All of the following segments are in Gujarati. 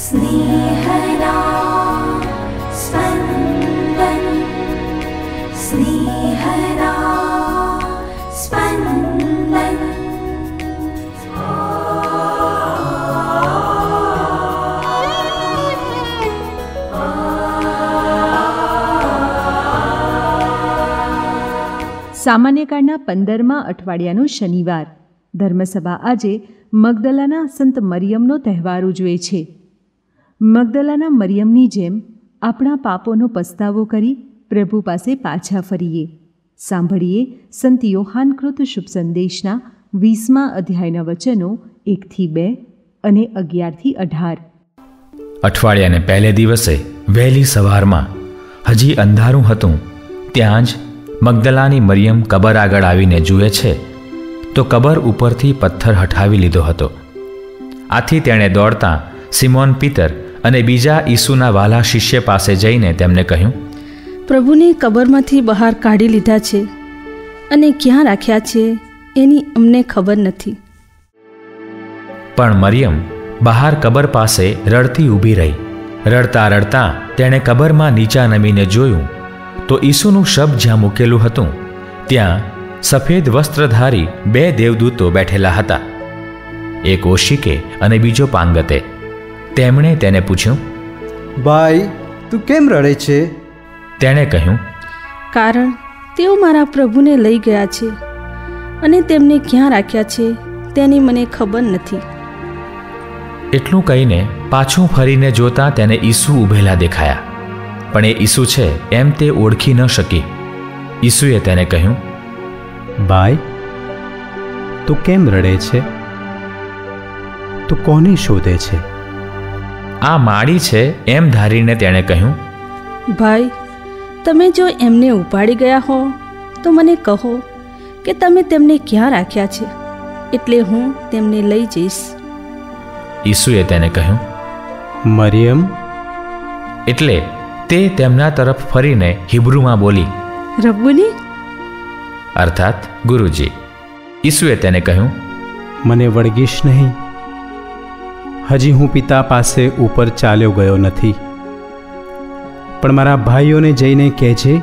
स्नेहदा स्पन्दन स्नेहदा स्पन्दन સામાન્ય કાળના પંદરમા અઠવાડિયાનો શનિવાર ધર્મસભા આજે મગદલાના સંત મરિયમનો તહેવાર ઉજવે છે મગદલાના મરિયમની જેમ આપણા પાપોનો પસ્તાવો કરી પ્રભુ પાસે પાછા ફરીએ. સાંભળીએ સંત યોહાનકૃત શુભ સંદેશના વીસમા અધ્યાયના વચનો એકથી બે અને અગિયારથી અઢાર. અઠવાડિયાને પહેલે દિવસે વહેલી સવારમાં હજી અંધારું હતું, ત્યાં જ મગદલાની મરિયમ કબર આગળ આવીને જુએ છે, તો કબર ઉપરથી પથ્થર હટાવી લીધો હતો. આથી તેણે દોડતા સિમોન પિતર અને બીજા ઈસુના વાલા શિષ્ય પાસે જઈને તેમને કહ્યું પ્રભુને કબરમાંથી બહાર કાઢી લીધા છે અને ક્યાં રાખ્યા છે એની અમને ખબર નથી. પણ મરિયમ બહાર કબર પાસે રડતી ઊભી રહી. રડતા રડતા તેણે કબરમાં નીચા નમીને જોયું તો ઈસુનું શબ જ્યાં મૂકેલું હતું ત્યાં સફેદ વસ્ત્રધારી બે દેવદૂતો બેઠેલા હતા. એક ઓશિકે અને બીજો પાંગતે. તેમણે તેને પૂછ્યું ભાઈ તું કેમ રડે છે? તેણે કહ્યું કારણ તેઓ મારા પ્રભુને લઈ ગયા છે અને તેમને ક્યાં રાખ્યા છે તેની મને ખબર નથી. એટલું કહીને પાછું ફરીને જોતા તેને ઈસુ ઊભેલા દેખાયા. પણ એ ઈસુ છે એમ તે ઓળખી ન શકી. ઈસુએ તેને કહ્યું ભાઈ તું કેમ રડે છે? તું કોને શોધે છે? આ માળી છે એમ ધારીને તેણે કહ્યું ભાઈ તમે જો એમને ઉપાડી ગયા હો તો મને કહો કે તમે તેમને ક્યાં રાખ્યા છે? એટલે હું તેમને લઈ જઈશ. ઈસુએ તેને કહ્યું મરિયમ. એટલે તે તેમના તરફ ફરીને હિબ્રુમાં બોલી રબ્બુની? અર્થાત ગુરુજી. ઈસુએ તેને કહ્યું મને વળગીશ નહીં. હજી હું પિતા પાસે ઉપર ચાલ્યો ગયો નથી. પણ મારા ભાઈઓને જઈને કહેજે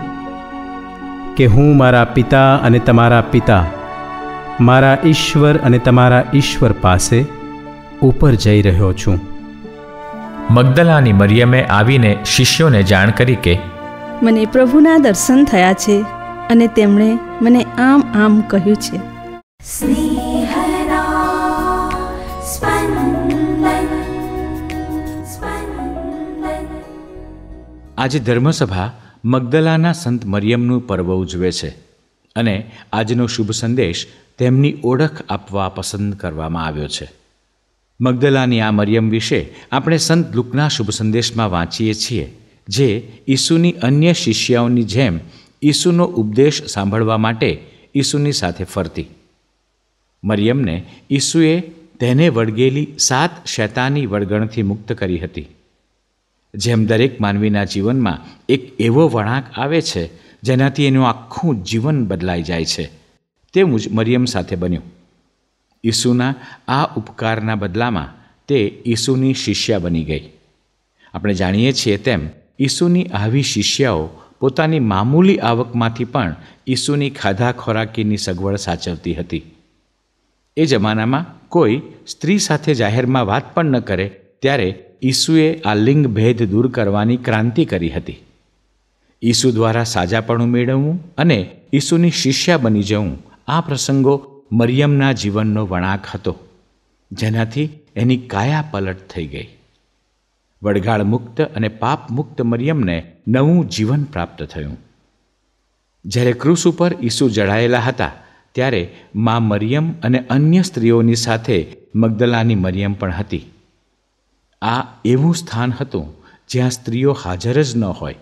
કે હું મારા પિતા અને તમારા પિતા મારા ઈશ્વર અને તમારા ઈશ્વર પાસે ઉપર જઈ રહ્યો છું. મગદલાની મરિયમે આવીને શિષ્યોને જાણ કરી કે મને પ્રભુના દર્શન થયા છે અને તેમણે મને આમ આમ કહ્યું છે. આજે ધર્મસભા મગદલાના સંત મરિયમનું પર્વ ઉજવે છે અને આજનો શુભ સંદેશ તેમની ઓળખ આપવા પસંદ કરવામાં આવ્યો છે. મગદલાની આ મરિયમ વિશે આપણે સંત લુકના શુભ સંદેશમાં વાંચીએ છીએ, જે ઈસુની અન્ય શિષ્યાઓની જેમ ઈસુનો ઉપદેશ સાંભળવા માટે ઈસુની સાથે ફરતી. મરિયમને ઈસુએ તેને વળગેલી સાત શૈતાની વળગણથી મુક્ત કરી હતી. જેમ દરેક માનવીના જીવનમાં એક એવો વળાંક આવે છે, જેનાથી એનું આખું જીવન બદલાઈ જાય છે. તેવું જ મરિયમ સાથે બન્યું. ઈસુના આ ઉપકારના બદલામાં તે ઈસુની શિષ્યા બની ગઈ. આપણે જાણીએ છીએ તેમ, ઈસુની આવી શિષ્યાઓ પોતાની મામૂલી આવકમાંથી પણ ઈસુની ખાધા ખોરાકીની સગવડ સાચવતી હતી. એ જમાનામાં કોઈ સ્ત્રી સાથે જાહેરમાં વાત પણ ન કરે, ત્યારે ઈસુએ આ લિંગ ભેદ દૂર કરવાની ક્રાંતિ કરી હતી. ઈસુ દ્વારા સાજાપણું મેળવવું અને ઈસુની શિષ્યા બની જવું આ પ્રસંગો મરિયમના જીવનનો વળાંક હતો, જેનાથી એની કાયા પલટ થઈ ગઈ. વડગાળ મુક્ત અને પાપ મુક્ત મરિયમને નવું જીવન પ્રાપ્ત થયું. જ્યારે ક્રુસ ઉપર ઈસુ જડાયેલા હતા, ત્યારે મા મરિયમ અને અન્ય સ્ત્રીઓની સાથે મગદલાની મરિયમ પણ હતી. આ એવું સ્થાન હતું જ્યાં સ્ત્રીઓ હાજર જ ન હોય.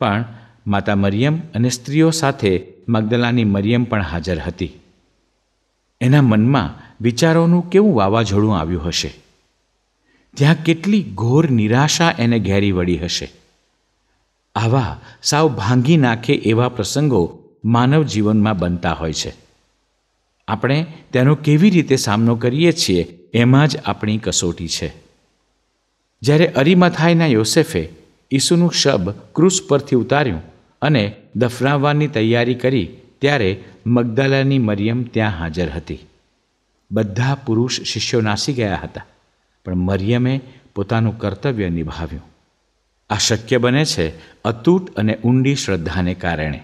પણ માતા મરિયમ અને સ્ત્રીઓ સાથે મગદલાની મરિયમ પણ હાજર હતી. એના મનમાં વિચારોનું કેવું વાવાઝોડું આવ્યું હશે? ત્યાં કેટલી ઘોર નિરાશા એને ઘેરી વળી હશે? આવા સાવ ભાંગી નાખે એવા પ્રસંગો માનવ જીવનમાં બનતા હોય છે. આપણે તેનો કેવી રીતે સામનો કરીએ છીએ એમાં જ આપણી કસોટી છે. જ્યારે અરીમથાઈના યોસેફે ઈસુનું શબ ક્રૂસ પરથી ઉતાર્યું અને દફનાવવાની તૈયારી કરી, ત્યારે મગદાલાની મરિયમ ત્યાં હાજર હતી. બધા પુરુષ શિષ્યો નાસી ગયા હતા, પણ મરિયમે પોતાનું કર્તવ્ય નિભાવ્યું. આ શક્ય બને છે અતૂટ અને ઊંડી શ્રદ્ધાને કારણે.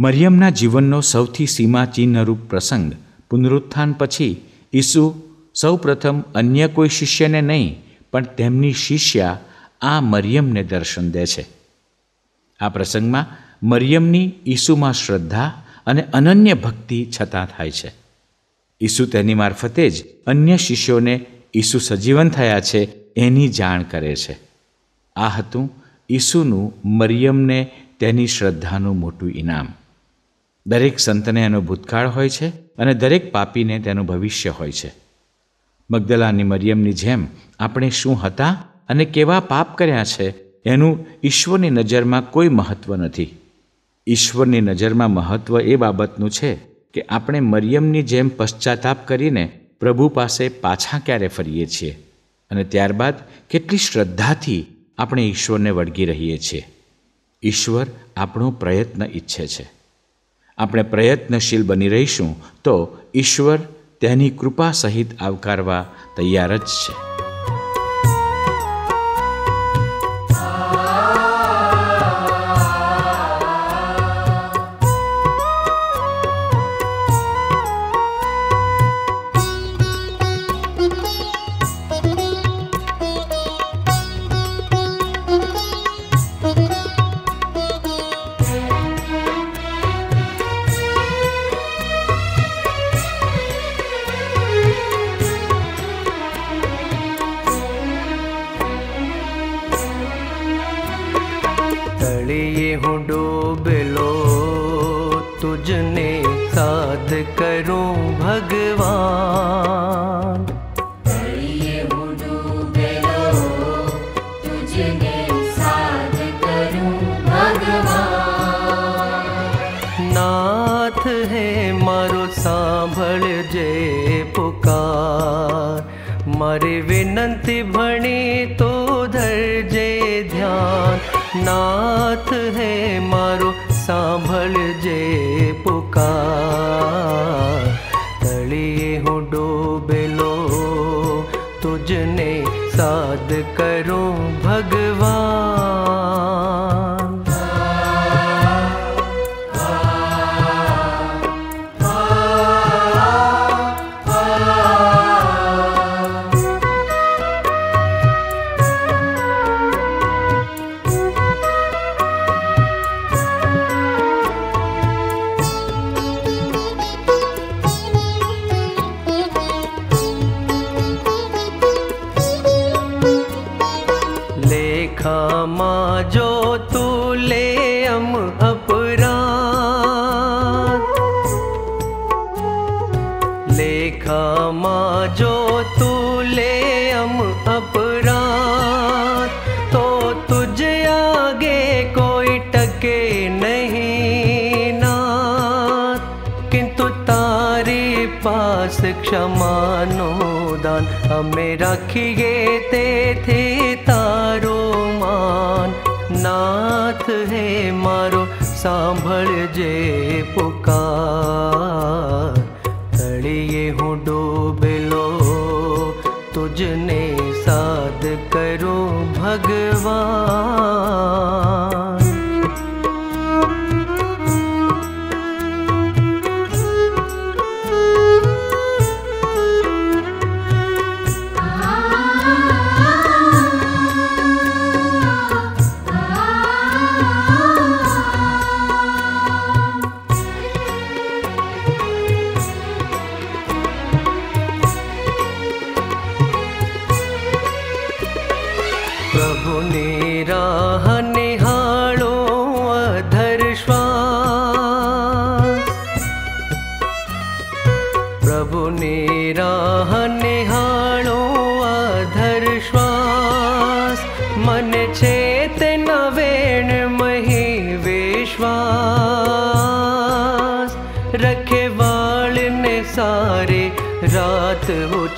મરિયમના જીવનનો સૌથી સીમાચિહ્નરૂપ પ્રસંગ પુનરુત્થાન પછી ઈસુ સૌપ્રથમ અન્ય કોઈ શિષ્યને નહીં પણ તેમની શિષ્યા આ મરિયમને દર્શન દે છે. આ પ્રસંગમાં મરિયમની ઈસુમાં શ્રદ્ધા અને અનન્ય ભક્તિ છતાં થાય છે. ઈસુ તેની મારફતે જ અન્ય શિષ્યોને ઈસુ સજીવન થયા છે એની જાણ કરે છે. આ હતું ઈસુનું મરિયમને તેની શ્રદ્ધાનું મોટું ઇનામ દરેક સંતને એનો ભૂતકાળ હોય છે અને દરેક પાપીને તેનું ભવિષ્ય હોય છે. મગદલાની મરિયમની જેમ આપણે શું હતા અને કેવા પાપ કર્યા છે, એનું ઈશ્વરની નજરમાં કોઈ મહત્ત્વ નથી. ઈશ્વરની નજરમાં મહત્ત્વ એ બાબતનું છે કે આપણે મરિયમની જેમ પશ્ચાતાપ કરીને પ્રભુ પાસે પાછા ક્યારે ફરીએ છીએ અને ત્યારબાદ કેટલી શ્રદ્ધાથી આપણે ઈશ્વરને વળગી રહીએ છીએ. ઈશ્વર આપણો પ્રયત્ન ઈચ્છે છે. આપણે પ્રયત્નશીલ બની રહીશું તો ઈશ્વર તેની કૃપા સહિત આવકારવા તૈયાર જ છે. નાથ હે મારો સાંભળજે પુકાર મારી વિનંતી ભણી તો ધરજે ધ્યાન નાથ હે મારો સાંભળજે પુકાર તળિયે હું ડૂબેલો તુજને સાધ કરું ભગવાન પાસ ક્ષમાનો દાન અમે રાખીએ તેથી તારું માન નાથ હે મારો સાંભળજે પુકાર તળિયે હું ડૂબેલો તુજને સાધ કરું ભગવાન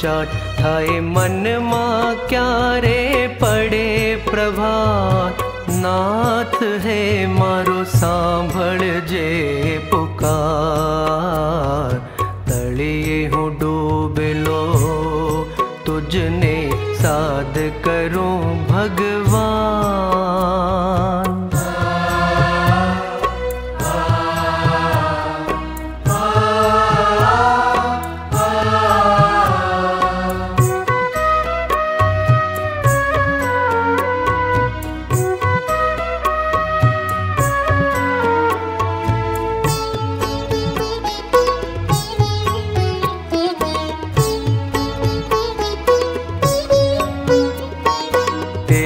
चाट। थाए मन माँ क्यारे पड़े प्रभात? नाथ हे मारो सांभळ जे पुकार। पडे प्रभाकार तलि तुझने साध करो भगवान।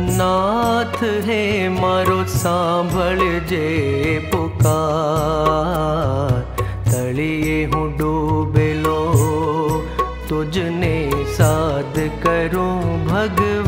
ना हे मा सम्भलजे पोकार। तलि हूबुजने साध करो भग